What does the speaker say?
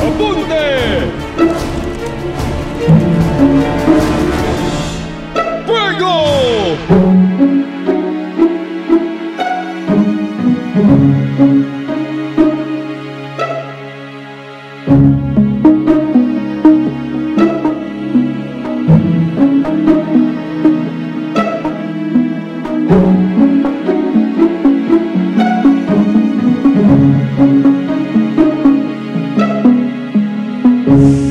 abunde. ¡Fuego! thank you Thank you.